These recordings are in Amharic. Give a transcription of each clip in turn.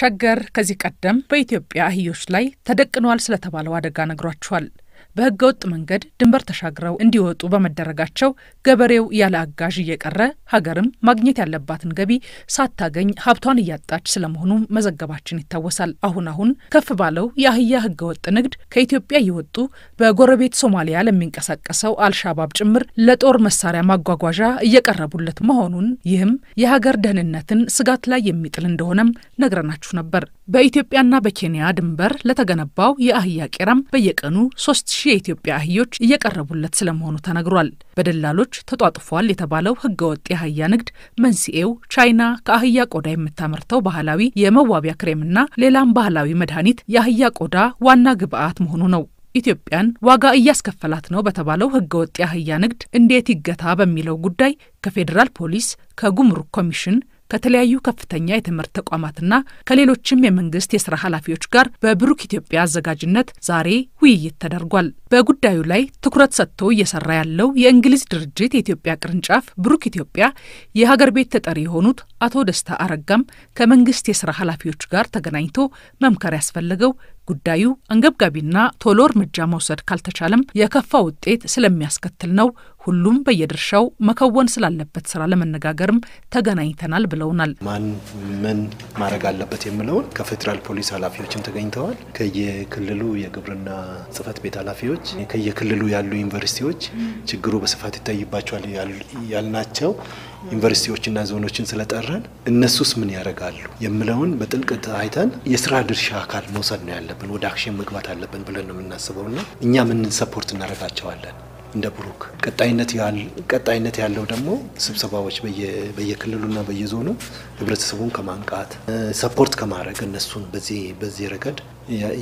ሸገር ከዚህ ቀደም በኢትዮጵያ አህዮች ላይ ተደቅኗል ስለተባለው አደጋ ነግሯችኋል። በሕገ ወጥ መንገድ ድንበር ተሻግረው እንዲወጡ በመደረጋቸው ገበሬው ያለ አጋዥ እየቀረ ሀገርም ማግኘት ያለባትን ገቢ ሳታገኝ ሀብቷን እያጣች ስለመሆኑ መዘገባችን ይታወሳል። አሁን አሁን ከፍ ባለው የአህያ ሕገ ወጥ ንግድ ከኢትዮጵያ እየወጡ በጎረቤት ሶማሊያ ለሚንቀሳቀሰው አልሻባብ ጭምር ለጦር መሳሪያ ማጓጓዣ እየቀረቡለት መሆኑን ይህም የሀገር ደህንነትን ስጋት ላይ የሚጥል እንደሆነም ነግረናችሁ ነበር። በኢትዮጵያና በኬንያ ድንበር ለተገነባው የአህያ ቄራም በየቀኑ ሶስት ሺህ የኢትዮጵያ አህዮች እየቀረቡለት ስለመሆኑ ተነግሯል። በደላሎች ተጧጥፏል የተባለው ህገወጥ የአህያ ንግድ መንስኤው ቻይና ከአህያ ቆዳ የምታመርተው ባህላዊ የመዋቢያ ክሬምና ሌላም ባህላዊ መድኃኒት የአህያ ቆዳ ዋና ግብዓት መሆኑ ነው። ኢትዮጵያን ዋጋ እያስከፈላት ነው በተባለው ህገወጥ የአህያ ንግድ እንዴት ይገታ በሚለው ጉዳይ ከፌዴራል ፖሊስ፣ ከጉምሩክ ኮሚሽን ከተለያዩ ከፍተኛ የትምህርት ተቋማትና ከሌሎችም የመንግስት የስራ ኃላፊዎች ጋር በብሩክ ኢትዮጵያ አዘጋጅነት ዛሬ ውይይት ተደርጓል። በጉዳዩ ላይ ትኩረት ሰጥቶ እየሰራ ያለው የእንግሊዝ ድርጅት የኢትዮጵያ ቅርንጫፍ ብሩክ ኢትዮጵያ የሀገር ቤት ተጠሪ የሆኑት አቶ ደስታ አረጋም ከመንግስት የስራ ኃላፊዎች ጋር ተገናኝቶ መምከር ያስፈለገው ጉዳዩ አንገብጋቢና ቶሎ እርምጃ መውሰድ ካልተቻለም የከፋ ውጤት ስለሚያስከትል ነው። ሁሉም በየድርሻው መከወን ስላለበት ስራ ለመነጋገርም ተገናኝተናል ብለውናል። ማን ምን ማድረግ አለበት የሚለውን ከፌዴራል ፖሊስ ኃላፊዎችም ተገኝተዋል። ከየክልሉ የግብርና ጽህፈት ቤት ኃላፊዎች፣ ከየክልሉ ያሉ ዩኒቨርሲቲዎች ችግሩ በስፋት ይታይባቸዋል ያልናቸው ዩኒቨርሲቲዎችና ዞኖችን ስለጠራን እነሱስ ምን ያደርጋሉ የሚለውን በጥልቀት አይተን የስራ ድርሻ አካል መውሰድ ነው ያለብን። ወደ action መግባት አለብን ብለን ነው የምናስበው ና እኛ ምን support እናደርጋቸዋለን እንደ Brooke ቀጣይነት ያለው ደግሞ ስብሰባዎች በየክልሉና በየዞኑ ህብረተሰቡን ከማንቃት support ከማድረግ እነሱን በዚህ ረገድ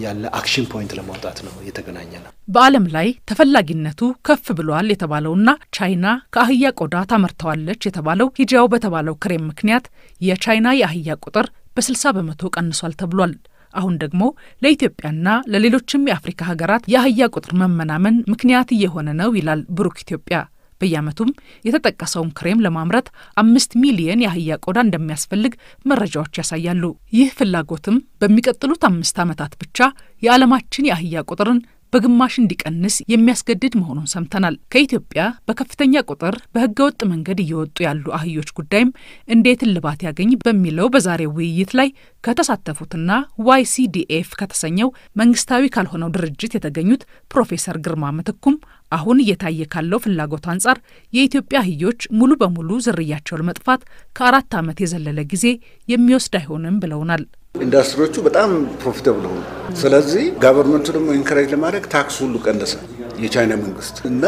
ያለ action point ለማውጣት ነው የተገናኘነው። በዓለም ላይ ተፈላጊነቱ ከፍ ብሏል የተባለውና ቻይና ከአህያ ቆዳ ታመርተዋለች የተባለው ሂጃው በተባለው ክሬም ምክንያት የቻይና የአህያ ቁጥር በ60 በመቶ ቀንሷል ተብሏል። አሁን ደግሞ ለኢትዮጵያና ለሌሎችም የአፍሪካ ሀገራት የአህያ ቁጥር መመናመን ምክንያት እየሆነ ነው ይላል ብሩክ ኢትዮጵያ። በየዓመቱም የተጠቀሰውን ክሬም ለማምረት አምስት ሚሊየን የአህያ ቆዳ እንደሚያስፈልግ መረጃዎች ያሳያሉ። ይህ ፍላጎትም በሚቀጥሉት አምስት ዓመታት ብቻ የዓለማችን የአህያ ቁጥርን በግማሽ እንዲቀንስ የሚያስገድድ መሆኑን ሰምተናል። ከኢትዮጵያ በከፍተኛ ቁጥር በህገወጥ መንገድ እየወጡ ያሉ አህዮች ጉዳይም እንዴት እልባት ያገኝ በሚለው በዛሬው ውይይት ላይ ከተሳተፉትና ዋይሲዲኤፍ ከተሰኘው መንግስታዊ ካልሆነው ድርጅት የተገኙት ፕሮፌሰር ግርማ ምትኩም አሁን እየታየ ካለው ፍላጎት አንጻር የኢትዮጵያ አህዮች ሙሉ በሙሉ ዝርያቸው ለመጥፋት ከአራት ዓመት የዘለለ ጊዜ የሚወስድ አይሆንም ብለውናል። ኢንዱስትሪዎቹ በጣም profitable ሆኑ። ስለዚህ government ኡ ደግሞ encourage ለማድረግ tax ሁሉ ቀነሰ የቻይና መንግስት እና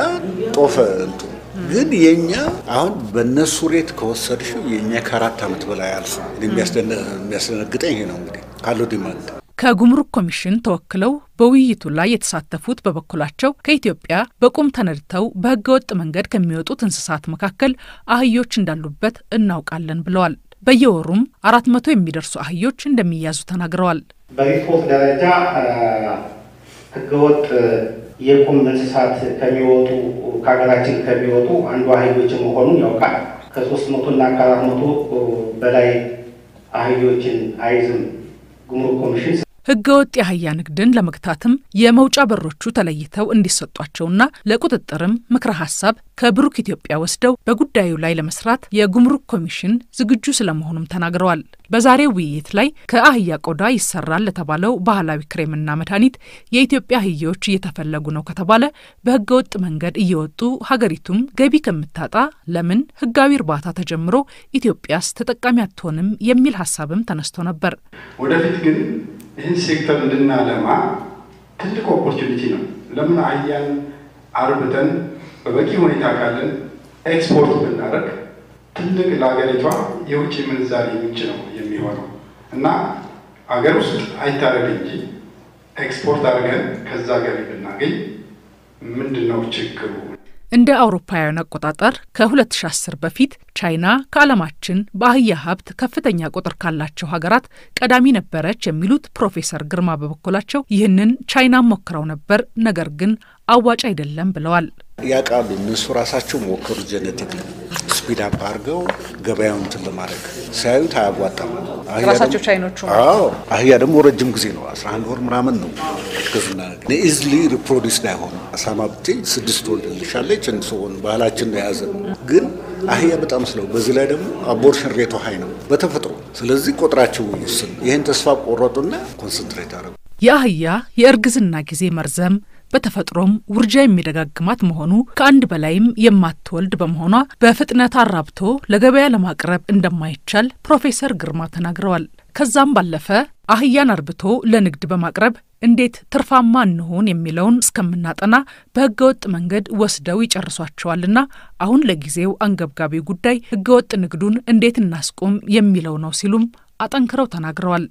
ጦፈ እንቱ ግን የኛ አሁን በእነሱ rate ከወሰድሽው የእኛ ከአራት ዓመት በላይ አልፎ የሚያስደነግጠኝ ይሄ ነው እንግዲህ ካለው demand ከጉምሩክ ኮሚሽን ተወክለው በውይይቱ ላይ የተሳተፉት በበኩላቸው ከኢትዮጵያ በቁም ተነድተው በህገወጥ መንገድ ከሚወጡት እንስሳት መካከል አህዮች እንዳሉበት እናውቃለን ብለዋል። በየወሩም አራት መቶ የሚደርሱ አህዮች እንደሚያዙ ተናግረዋል። በሪፖርት ደረጃ ህገወጥ የቁም እንስሳት ከሚወጡ ከሀገራችን ከሚወጡ አንዱ አህዮች መሆኑን ያውቃል። ከሶስት መቶ እና ከአራት መቶ በላይ አህዮችን አይዝም ጉምሩክ ኮሚሽን። ህገወጥ የአህያ ንግድን ለመግታትም የመውጫ በሮቹ ተለይተው እንዲሰጧቸውና ለቁጥጥርም ምክረ ሀሳብ ከብሩክ ኢትዮጵያ ወስደው በጉዳዩ ላይ ለመስራት የጉምሩክ ኮሚሽን ዝግጁ ስለመሆኑም ተናግረዋል። በዛሬው ውይይት ላይ ከአህያ ቆዳ ይሰራል ለተባለው ባህላዊ ክሬምና መድኃኒት የኢትዮጵያ አህዮች እየተፈለጉ ነው ከተባለ በህገወጥ መንገድ እየወጡ ሀገሪቱም ገቢ ከምታጣ ለምን ህጋዊ እርባታ ተጀምሮ ኢትዮጵያስ ተጠቃሚ አትሆንም የሚል ሀሳብም ተነስቶ ነበር። ወደፊት ግን ይህን ሴክተር እንድናለማ ትልቅ opportunity ነው። ለምን አህያን አርብተን በበቂ ሁኔታ ካለን ኤክስፖርት ብናደርግ ትልቅ ለሀገሪቷ የውጭ ምንዛሪ ምንጭ ነው የሚሆነው እና አገር ውስጥ አይታረድ እንጂ ኤክስፖርት አድርገን ከዛ ገቢ ብናገኝ ምንድን ነው ችግሩ? እንደ አውሮፓውያን አቆጣጠር ከ2010 በፊት ቻይና ከዓለማችን በአህያ ሀብት ከፍተኛ ቁጥር ካላቸው ሀገራት ቀዳሚ ነበረች የሚሉት ፕሮፌሰር ግርማ በበኩላቸው ይህንን ቻይና ሞክረው ነበር፣ ነገር ግን አዋጭ አይደለም ብለዋል። ያውቃሉ እነሱ ራሳቸው ሞከሩ። genetic speed up አድርገው ገበያውን እንትን ለማድረግ ሲያዩት አያዋጣም። ራሳቸው ቻይኖቹ አዎ አህያ ደግሞ ረጅም ጊዜ ነው፣ 11 ወር ምናምን ነው እርግዝና። easily reproduce አይሆንም። አሳማ ቢሆን ስድስት ትወልድልሻለች እንስሆን ባህላችን የያዘ ግን አህያ በጣም ስለው፣ በዚህ ላይ ደግሞ abortion rate ኦ high ነው በተፈጥሮ ስለዚህ ቁጥራቸው ውስን። ይህን ተስፋ ቆረጡና concentrate አደረጉ። የአህያ የእርግዝና ጊዜ መርዘም በተፈጥሮም ውርጃ የሚደጋግማት መሆኑ ከአንድ በላይም የማትወልድ በመሆኗ በፍጥነት አራብቶ ለገበያ ለማቅረብ እንደማይቻል ፕሮፌሰር ግርማ ተናግረዋል። ከዛም ባለፈ አህያን አርብቶ ለንግድ በማቅረብ እንዴት ትርፋማ እንሆን የሚለውን እስከምናጠና በህገወጥ መንገድ ወስደው ይጨርሷቸዋልና አሁን ለጊዜው አንገብጋቢ ጉዳይ ህገወጥ ንግዱን እንዴት እናስቆም የሚለው ነው ሲሉም አጠንክረው ተናግረዋል።